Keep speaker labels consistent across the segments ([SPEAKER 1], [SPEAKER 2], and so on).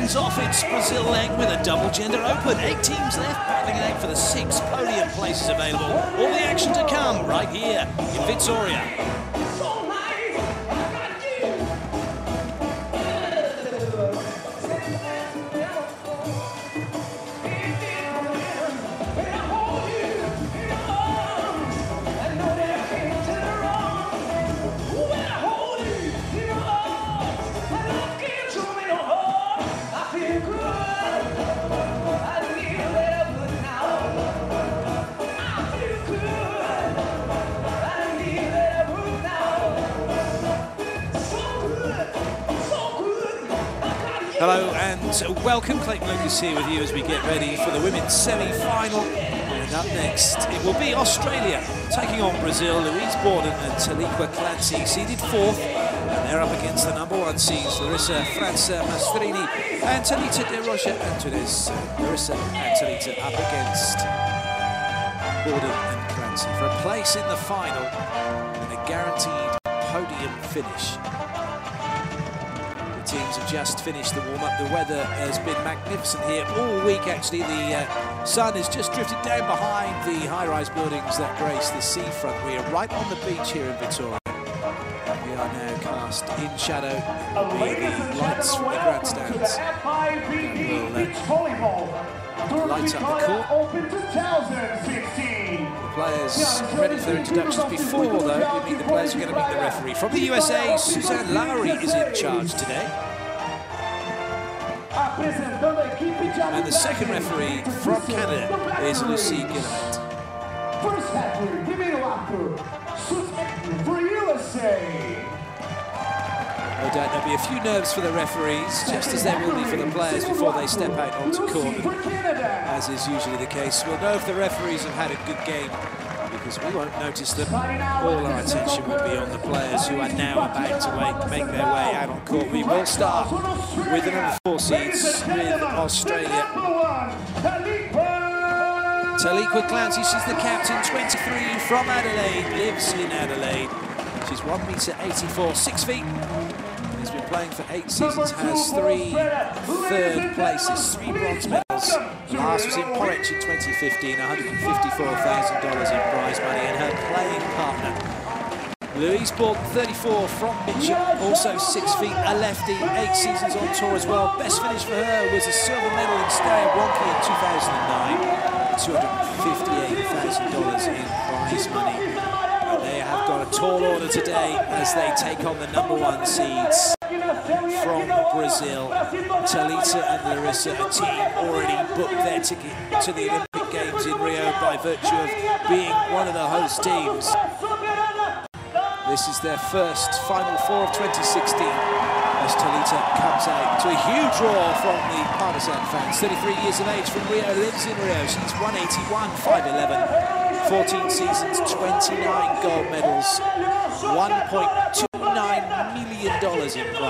[SPEAKER 1] Rounds off its Brazil leg with a double gender open. Eight teams left battling it out for the six podium places available. All the action to come right here in Vitoria. And welcome. Clayton Lucas here with you as we get ready for the women's semi-final. And up next, it will be Australia taking on Brazil. Louise Bawden and Taliqua Clancy seeded fourth. And they're up against the number one seeds, Larissa França Maestrini and Talita De Rocha Antunes. Larissa and Talita up against Bawden and Clancy for a place in the final and a guaranteed podium finish teams have just finished the warm-up. The weather has been magnificent here all week, actually. The uh, sun has just drifted down behind the high-rise buildings that grace the seafront. We are right on the beach here in Vitoria. We are now cast in shadow with the lights from the grandstands. Will uh, light up the court. Players ready for their introductions. Before, though, we meet the players, we're going to meet the referee. From the USA, Suzanne Lowry is in charge today. And the second referee from Canada is Lucy Gillett.
[SPEAKER 2] First referee, give me a for USA.
[SPEAKER 1] No doubt there'll be a few nerves for the referees, just as there will be for the players before they step out onto court, as is usually the case. We'll know if the referees have had a good game because we won't notice them. All our attention will be on the players who are now about to make, their way out on court. We will start with the number four seeds with Australia. Taliqua Clancy, she's the captain, 23, from Adelaide, lives in Adelaide. She's 1 metre 84, 6 feet, playing for eight seasons, has three third places, three bronze medals. Last was in Poreč in 2015, $154,000 in prize money, and her playing partner, Louise Bawden, 34 from Mitcham, also six feet, a lefty, eight seasons on tour as well. Best finish for her was a silver medal in Stavanger in 2009, $258,000 in prize money. They have got a tall order today as they take on the number one seeds from Brazil. Talita and Larissa, a team already booked their ticket to the Olympic Games in Rio by virtue of being one of the host teams. This is their first Final Four of 2016 as Talita comes out to a huge roar from the Partisan fans. 33 years of age from Rio, lives in Rio. She's 181, 5'11", 14 seasons, 29 gold medals, 1.2 $9 million in prize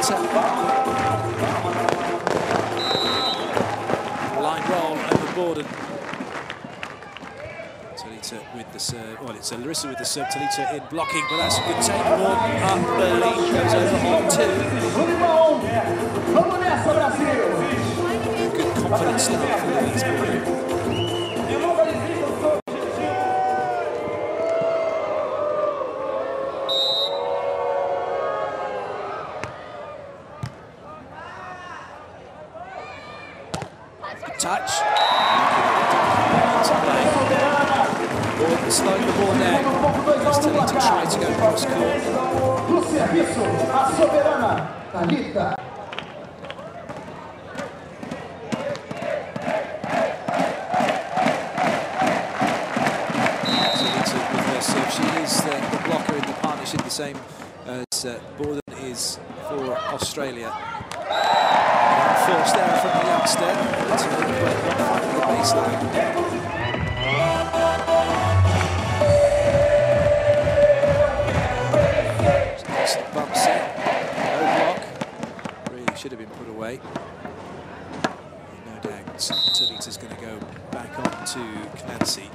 [SPEAKER 1] Talita. Line roll over Bawden with the serve. Well, it's Larissa with the serve. Talita in blocking, but that's a good take. Bawden up early, goes over on two. Good confident start for Louise Bawden. the same as uh, Bawden is for Australia. First error from the youngster. That's a good break on the baseline. Bumps it. No block. Should have been put away. No doubt Talita's going to go back on to Clancy.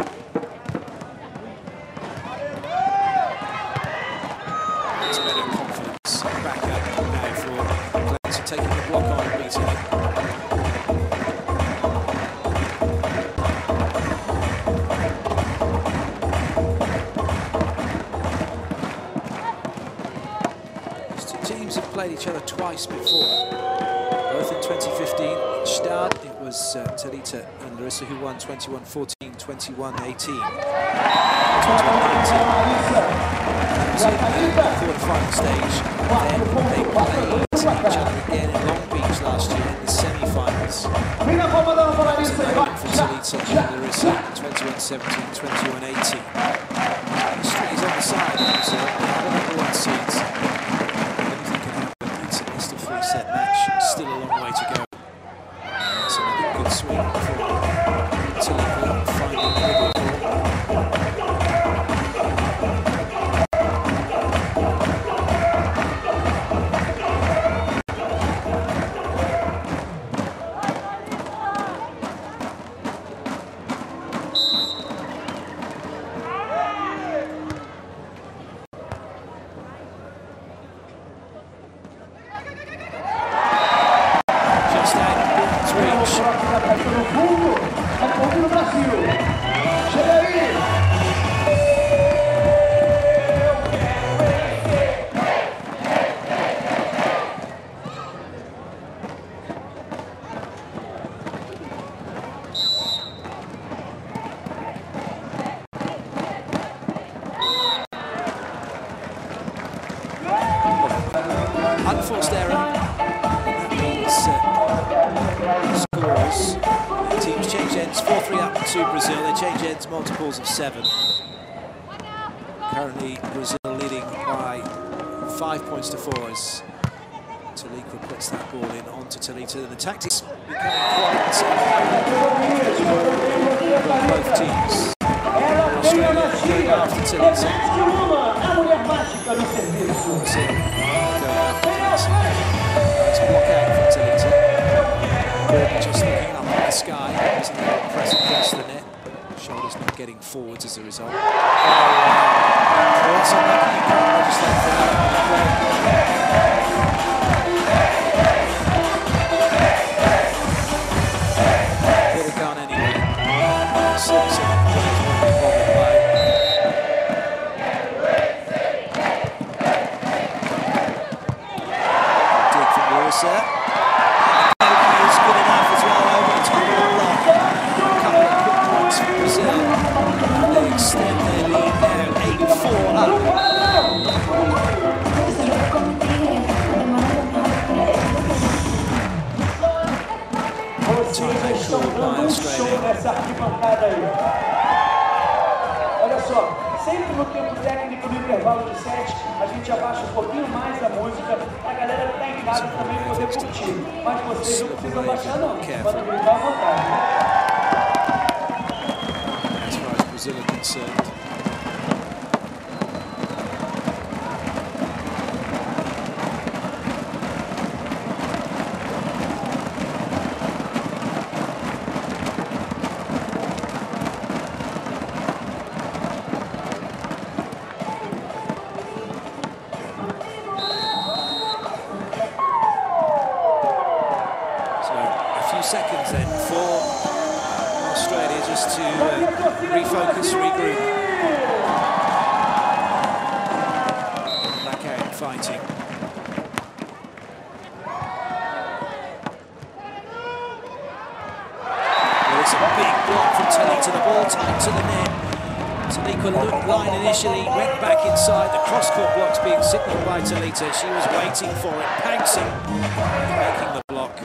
[SPEAKER 1] uh, and Larissa, who won 21-14, 21-18, 21-19 to the quarterfinal stage. Then they played each other again in Long Beach last year in the semi-finals. For Talita and Larissa, 21-17, 21-18. Straight on the side, upper line initially, went back inside. The cross-court block's being signalled by Talita. She was waiting for it. Pankson making the block.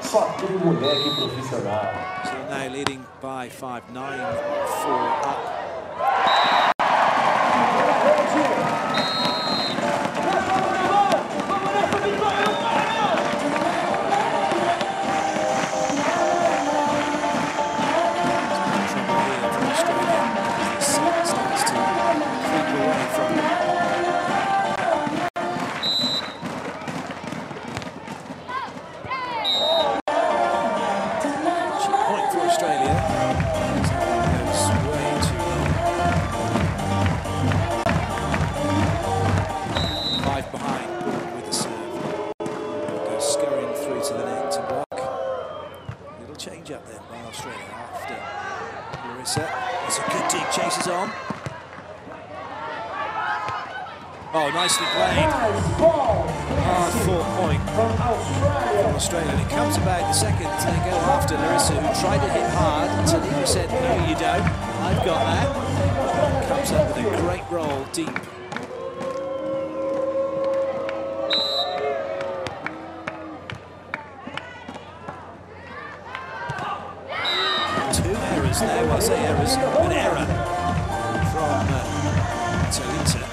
[SPEAKER 2] Só aquele moleque profissional.
[SPEAKER 1] So now leading by 5, 9, 4 up. Don't. I've got that. Comes up with a great roll deep. Two errors there. Well, I say errors, an error from uh.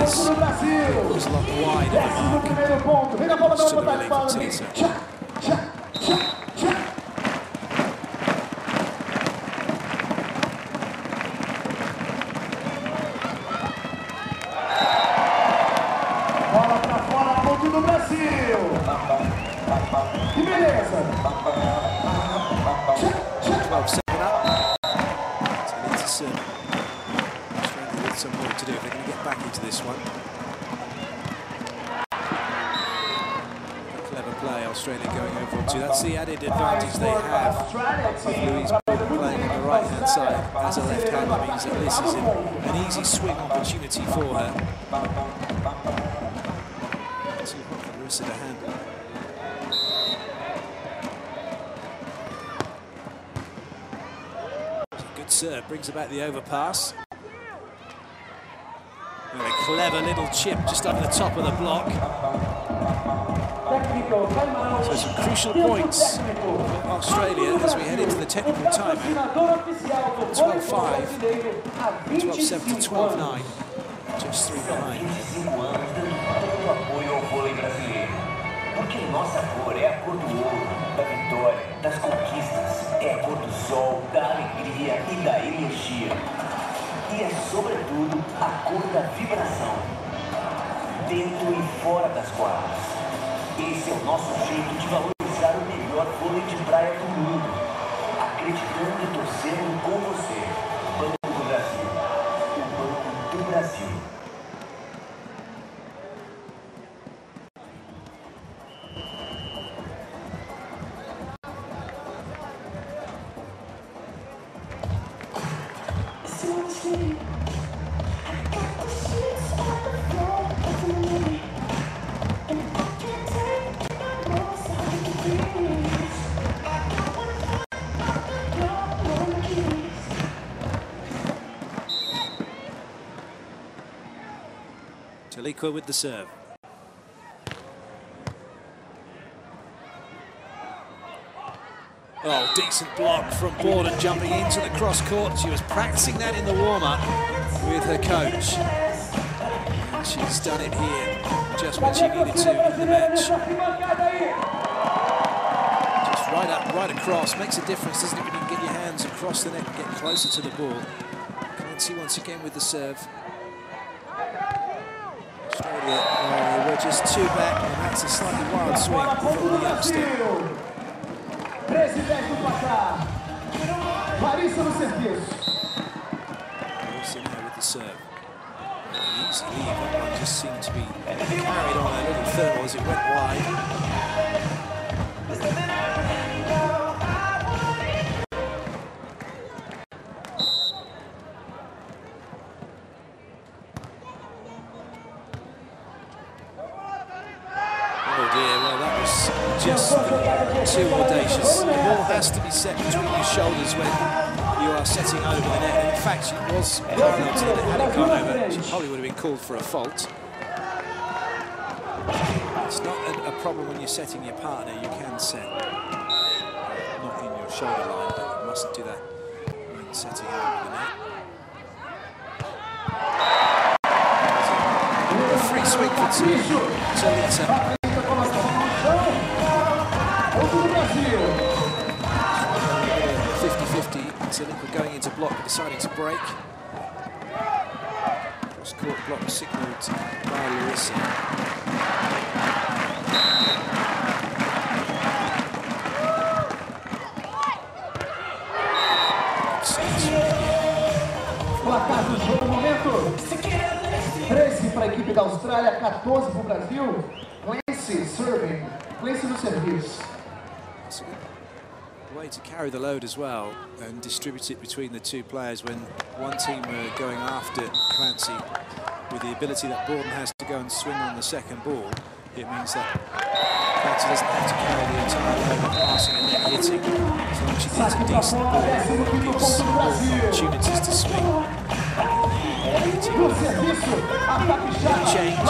[SPEAKER 1] Just says it was a lot wide of the mark. Much to the relief of Talita. Good serve, uh, brings about the overpass. And a clever little chip just over the top of the block. So some crucial points for Australia as we head into the technical time.
[SPEAKER 2] Patrocinador oficial do
[SPEAKER 1] 12-5. 12-7 to 12-9. Just three behind.
[SPEAKER 3] 25 anos dando todo o apoio ao vôlei brasileiro. Porque nossa cor é a cor do ouro, da vitória, das conquistas. É a cor do sol, da alegria e da energia. E é, sobretudo, a cor da vibração. Dentro e fora das quadras. Esse é o nosso jeito de valorizar o melhor vôlei de praia
[SPEAKER 1] With the serve. Oh, decent block from Bawden jumping into the cross court. She was practicing that in the warm-up with her coach. And she's done it here just when she needed to in the match. Just right up, right across. Makes a difference, doesn't it, when you can get your hands across the net and get closer to the ball. Clancy once again with the serve. Oh, we're just two back, and that's a slightly wild swing from the youngster.
[SPEAKER 2] Brasil. 13 10 do placar. Larissa no serviço.
[SPEAKER 1] Wilson now with the serve. easy leave. That one just seemed to be carried on a little thermal as it went wide. For a fault. It's not a, a problem when you're setting your partner. You can set not in your shoulder line, but you mustn't do that when setting over the net. A free swing for Talita. Zelica going into block, deciding to break. Cross court block signalled by Larissa.
[SPEAKER 2] Placar do jogo, momento. 13 para a equipe da Austrália, 14 para o Brasil. Clancy serving. Clancy no serviço.
[SPEAKER 1] It's a good way to carry the load as well and distribute it between the two players when one team were going after Clancy with the ability that Bawden has to go and swing on the second ball. It means that Clancy doesn't have to carry the entire load of passing and then hitting. As long as she gets a decent ball, it gives opportunities to swing. Change.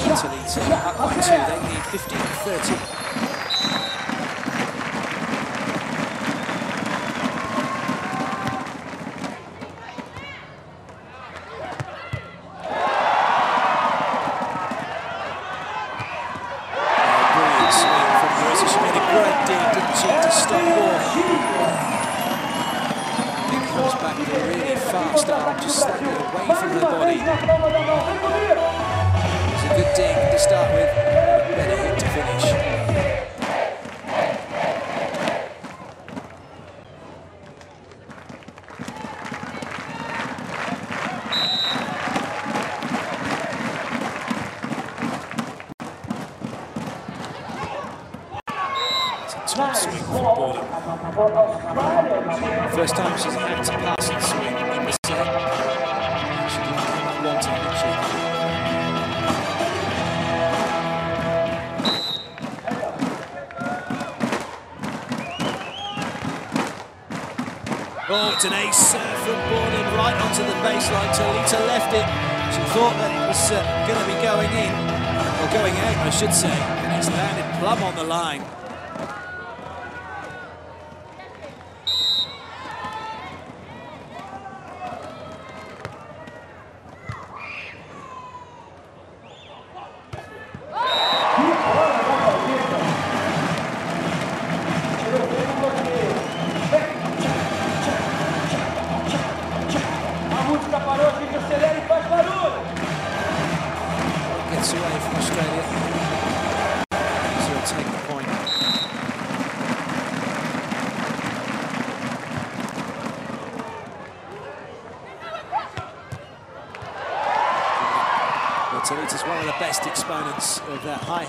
[SPEAKER 2] Já,
[SPEAKER 1] Talita
[SPEAKER 2] já.
[SPEAKER 1] up by two. They need 15 to 30. It's an ace serve from Bawden right onto the baseline. Talita left it. She thought that it was uh, going to be going in, or going out, I should say, and it's landed plumb on the line.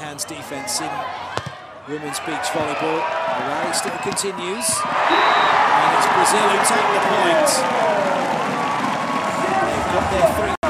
[SPEAKER 1] Hands defence in women's beach volleyball. The rally still continues. And it's Brazil who take the point. They've got their three-point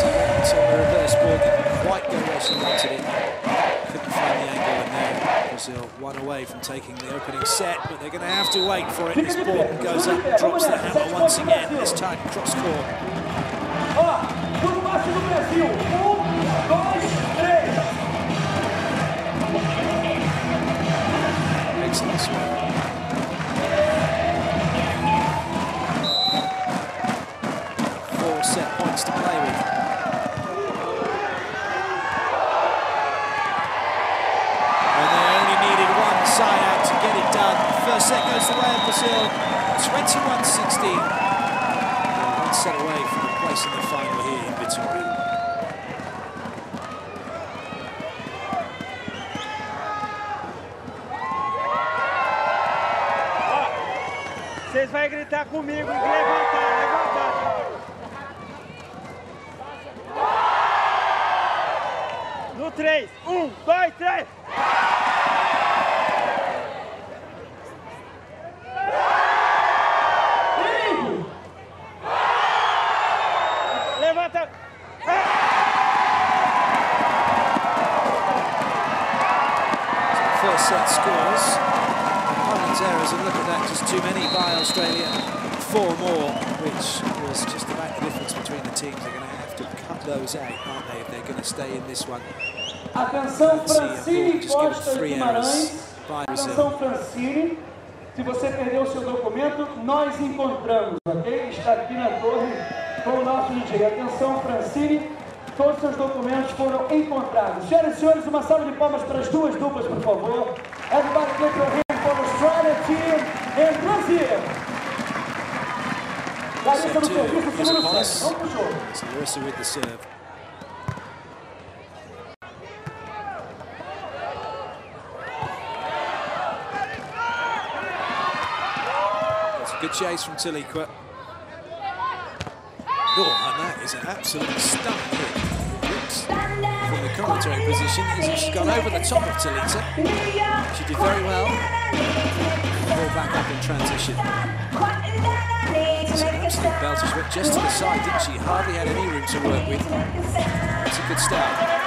[SPEAKER 1] The reverse board, didn't quite go where she wanted it. Couldn't find the angle, and now Brazil one away from taking the opening set, but they're going to have to wait for it. This Bawden goes up and drops the hammer once again, this time cross court. Excellent 21-16. One set away from the place in the final here in Vitória.
[SPEAKER 4] Vocês vão gritar comigo e
[SPEAKER 1] teams. They're going to have to cut those out, aren't they, if they're going to stay in this one.
[SPEAKER 2] Atenção, Francine Costa Guimarães. Atenção. Francine. Se você perdeu o seu documento, nós encontramos, ok? Está aqui na torre com o nosso DJ. Atenção, Francine. Todos os seus documentos foram encontrados. Senhoras e senhores, uma salva de palmas para as duas duplas, por favor. Everybody clap your hands for Australia team and Brazil. Vamos pro jogo.
[SPEAKER 1] So Larissa with the serve. That's a good chase from Taliqua. Oh, and that is an absolute stunning. From the commentary position she's gone over the top of Talita. She did very well. Ball back up in transition. It's an absolute belter. She went just to the side, didn't she? Hardly had any room to work with. It's a good start.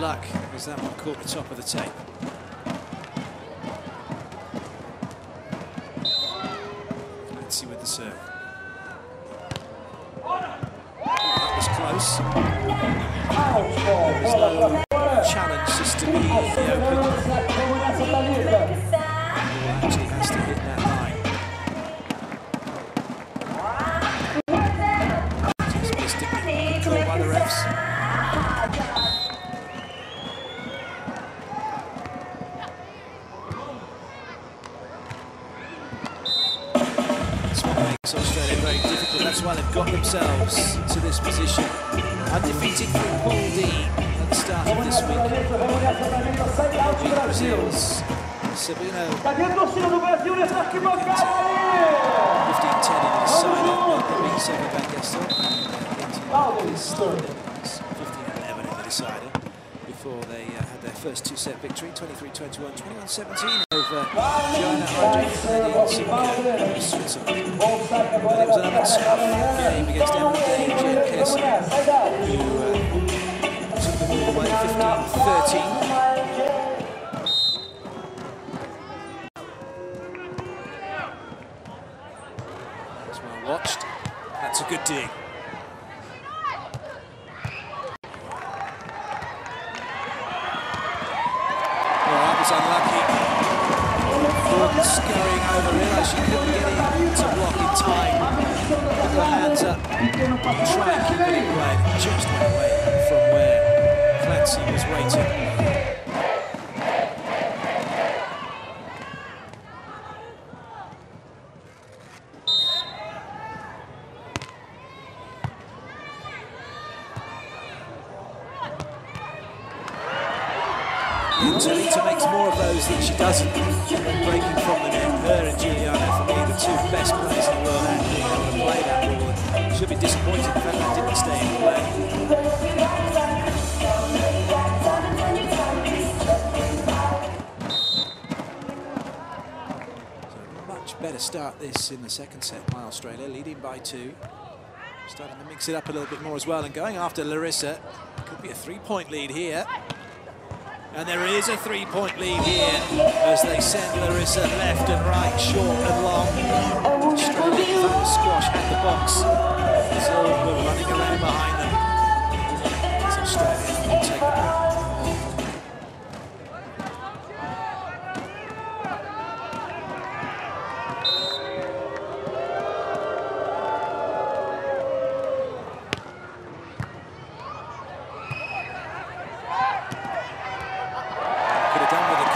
[SPEAKER 1] Luck as that one caught the top of the tape. Let's see with the serve. Oh, that was close. First two-set victory, 23-21, 21-17 over Joana Heidrich of Switzerland. But it was another tough game against Day and Jen who uh, took the way 15-13. Was unlucky. Bawden scurrying over, realised she couldn't get in to block in time. Put her hands up, try and keep it away. Just away from where Clancy was waiting. The second set by Australia, leading by two. Starting to mix it up a little bit more as well and going after Larissa. Could be a three-point lead here. And there is a three-point lead here as they send Larissa left and right, short and long. Australia squash at the box. So running around behind them. It's Australia take ball.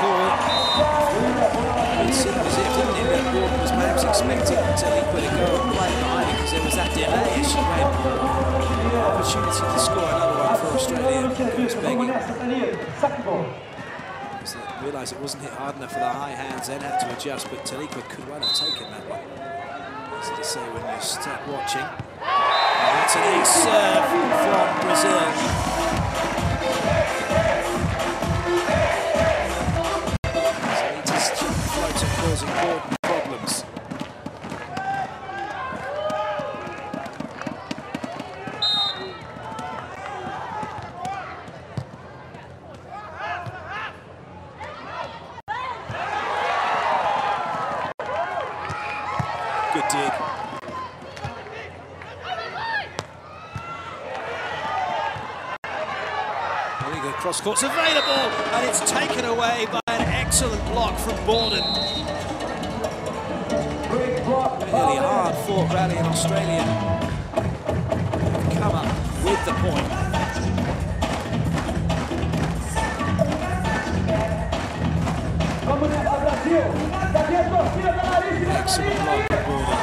[SPEAKER 1] Have done with a. It seemed as if, Bawden was perhaps expecting Talipa to go and play behind it because there was that delay as she went. Opportunity to score another one for Australia. Goes begging.
[SPEAKER 2] nessa, Talita. Saque bom.
[SPEAKER 1] As they realised it wasn't hit hard enough for the high hands, then had to adjust, but Talika could well have taken that one. Easy to say when you start watching. And that's an serve from Brazil. Bawden problems. Good dig. Cross court's available, and it's taken away by an excellent block from Bawden. Fought rally in Australia. Come up with the point. Excellent block Bawden.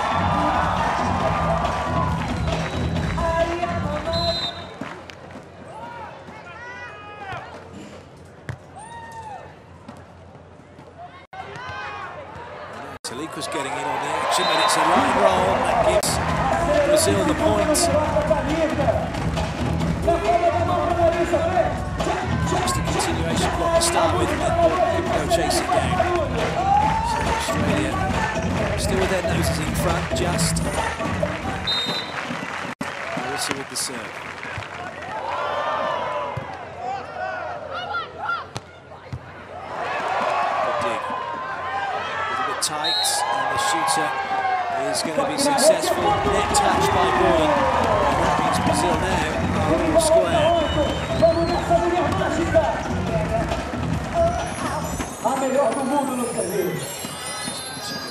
[SPEAKER 1] Talika's getting in on the action, but it's a line roll that gives Brazil the point.
[SPEAKER 2] Coloca a Talita. Na palma da mão pra Larissa, vem.
[SPEAKER 1] Just a continuation block to start with, can go chase it down. So Australia still with their noses in front, just. Larissa with the serve. is going to be successful. Net touch by Bawden. And that means Brazil now are all square.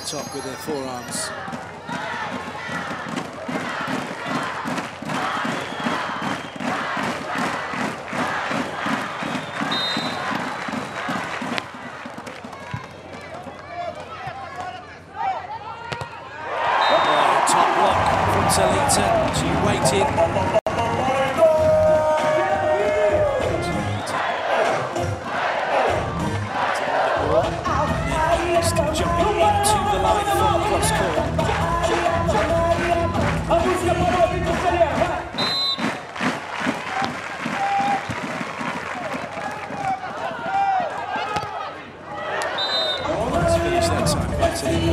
[SPEAKER 1] Top with their forearms. City.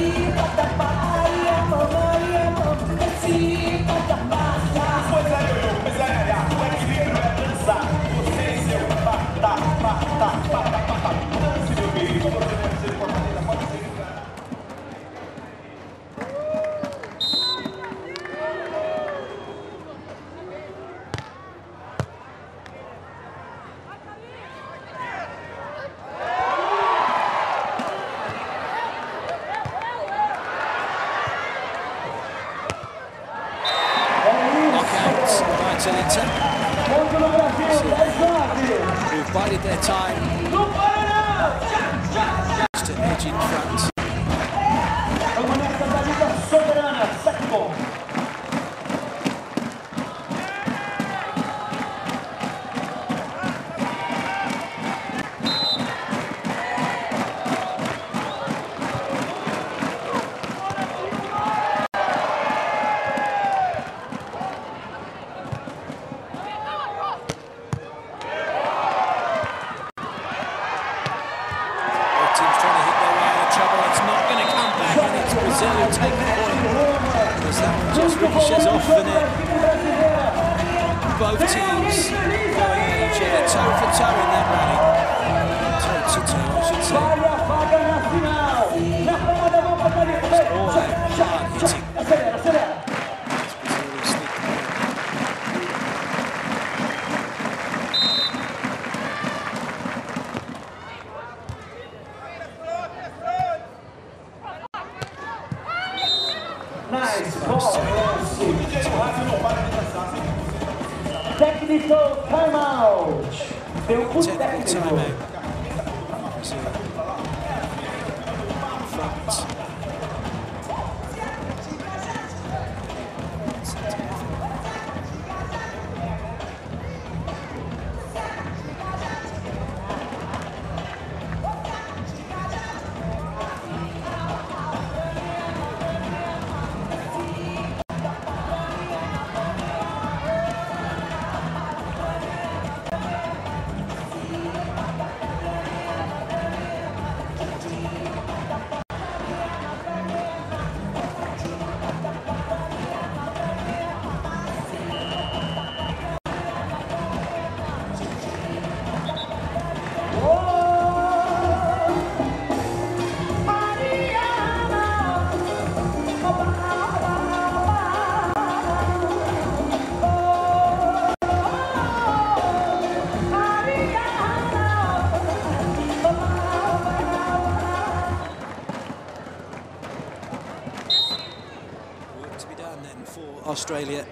[SPEAKER 1] Australia.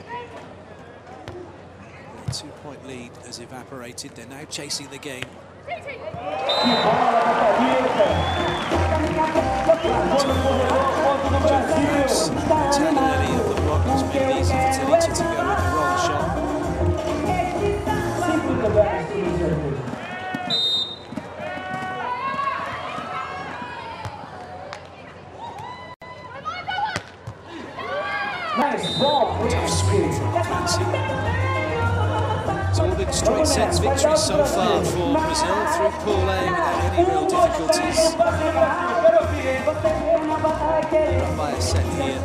[SPEAKER 1] Their two-point lead has evaporated. They're now chasing the game. so far for Brazil through Pool A without any real difficulties. Up by a set here.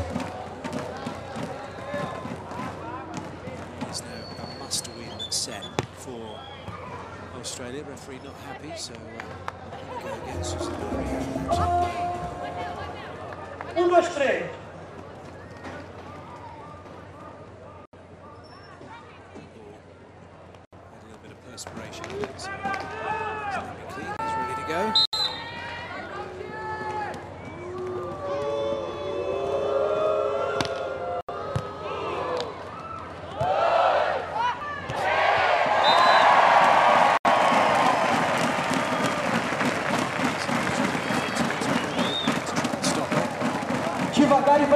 [SPEAKER 1] There's now a must-win set for Australia. Referee not happy, so uh, go against us. One,
[SPEAKER 2] two, three.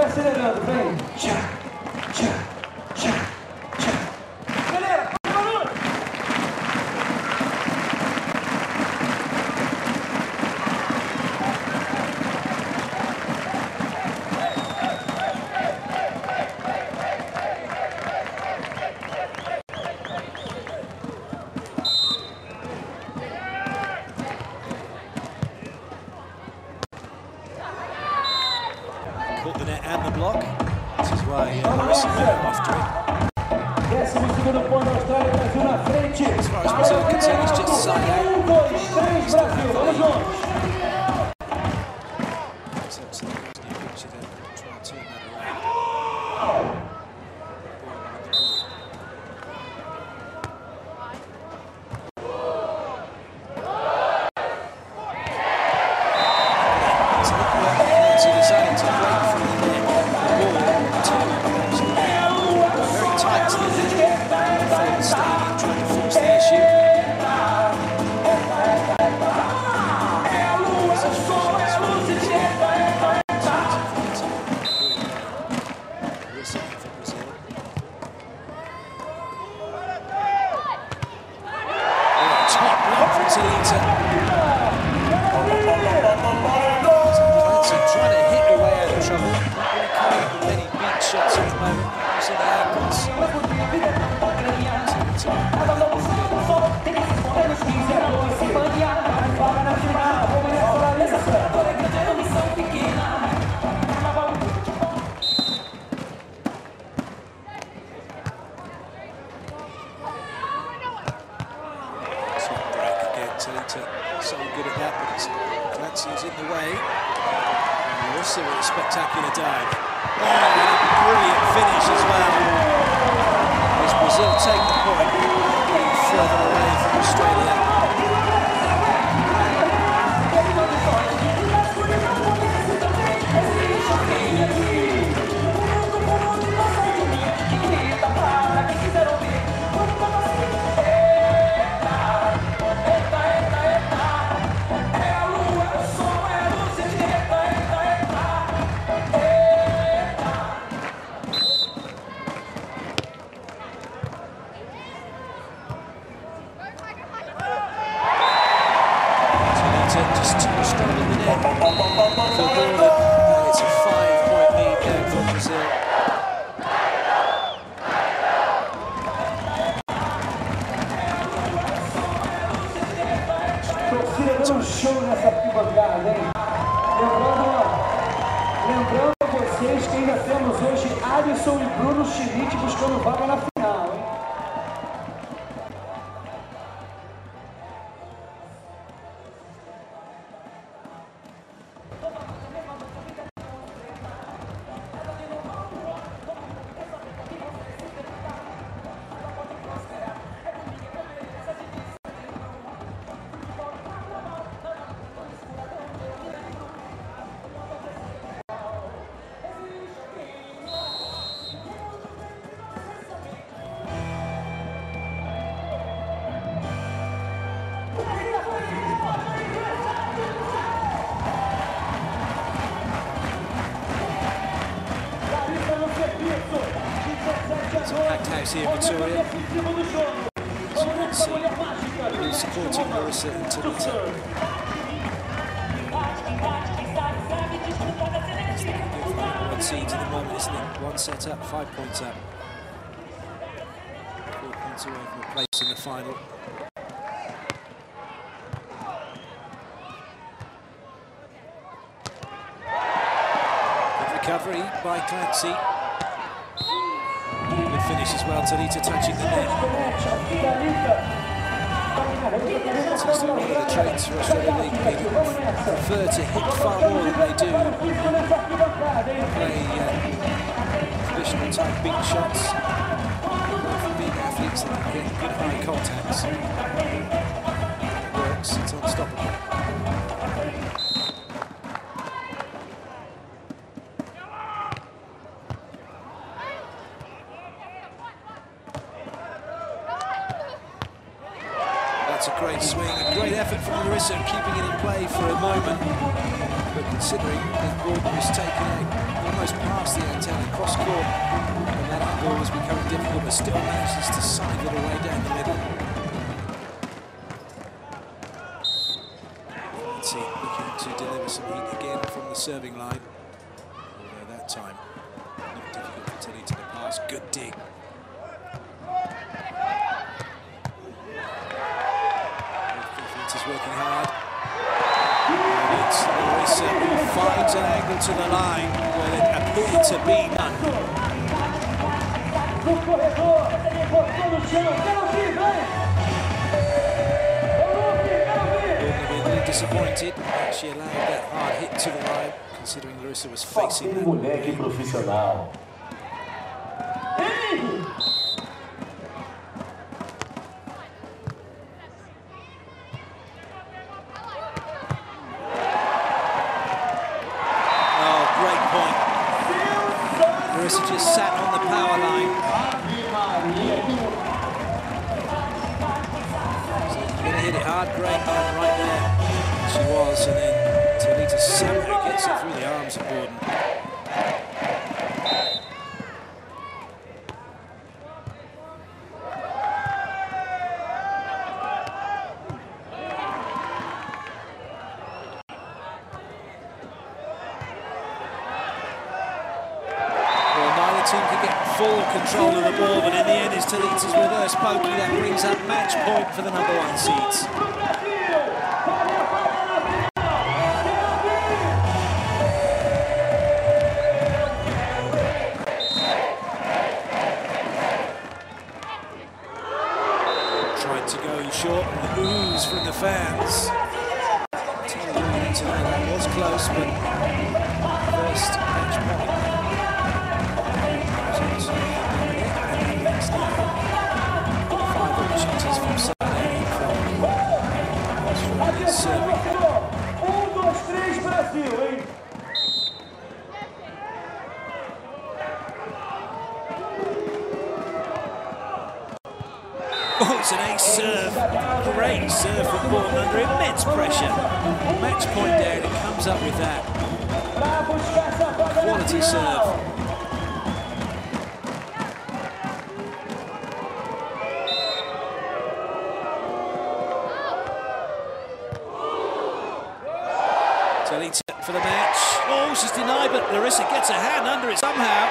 [SPEAKER 2] Vai acelerando. Vem. Tchá, tchá, tchá,
[SPEAKER 1] Oh, top And Larissa with a spectacular dive. And a brilliant finish as well. As Brazil take the point, further away from Australia.
[SPEAKER 2] Dando um show nessa arquibancada, hein? Lembrando, lembrando vocês que ainda temos hoje Alisson e Bruno Schmidt buscando vaga na
[SPEAKER 1] house here in you can see, supporting for the number one seeds at the moment, isn't it? One set up, five points up. Four points away from a place in the final. Good recovery by Clancy. Finish as well, Talita touching the net. Seems to be the traits for Australia. They, they prefer to hit far more than they do play uh, traditional type big shots. Big athletes, they get good high contacts. It works, it's unstoppable. Serving line, although that time not difficult for Tilly to the pass. Good dig. Is working hard. And it's Larissa who finds an angle to the line where it appeared to be none. Disappointed she allowed that hit to the line, considering Larissa was facing that.
[SPEAKER 3] moleque profissional.
[SPEAKER 1] Oh, great point. Larissa just sat on through the arms of. Serve from Bawden under immense pressure. Match point down, it comes up with that. Quality serve. For the match. Oh, she's denied, but Larissa gets a hand under it somehow.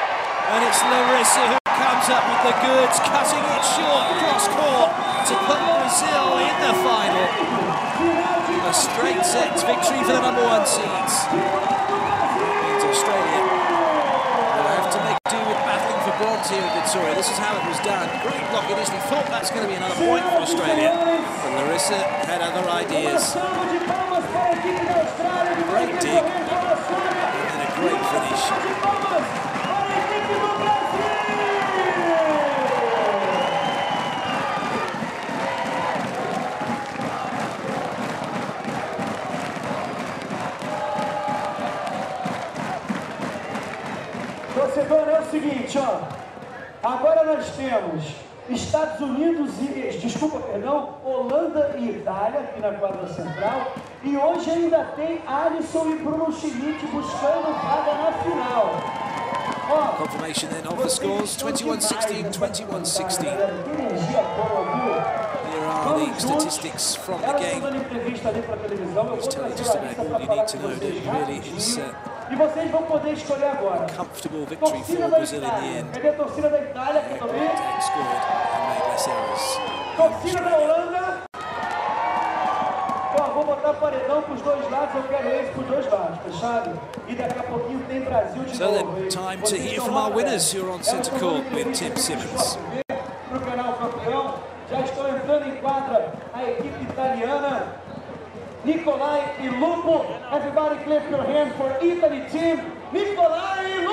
[SPEAKER 1] And it's Larissa who comes up with the goods, cutting it short cross court to put Brazil in the final. A straight sets victory for the number one seeds. Means Australia will have to make do with battling for bronze here in Vitoria. This is how it was done. Great block initially. Thought that's going to be another point for Australia. But Larissa had other ideas. Great dig. And a great finish.
[SPEAKER 2] Seguinte, ó. Agora nós temos Estados Unidos e, desculpa, perdão, Holanda e Itália aqui na quadra central. E hoje ainda tem Alisson e Bruno Schmidt buscando vaga na final. Ó,
[SPEAKER 1] Confirmation then of the scores 21 16, 21 16.
[SPEAKER 2] Que energia boa, viu?
[SPEAKER 1] Here are the statistics from the
[SPEAKER 2] estão
[SPEAKER 1] game.
[SPEAKER 2] vou
[SPEAKER 1] tell you just about all you need to know, don't you? Really, it's, uh,
[SPEAKER 2] E vocês vão poder escolher agora.
[SPEAKER 1] Comfortable victory
[SPEAKER 2] Torcida
[SPEAKER 1] for
[SPEAKER 2] da
[SPEAKER 1] Brazil in the end.
[SPEAKER 2] Cadê a torcida da Itália?
[SPEAKER 1] Less errors.
[SPEAKER 2] Torcida da Holanda. Ó, vou botar paredão pros dois lados, eu quero esse pros dois lados, fechado? E daqui a pouquinho tem Brasil de
[SPEAKER 1] So
[SPEAKER 2] novo.
[SPEAKER 1] then, time to hear from our winners who are on centre court with Tim Simmons.
[SPEAKER 2] Pro canal campeão, já estão entrando em quadra a equipe italiana. Nicolai e Lupo. Everybody clap your hands for Italy team. Nicolai e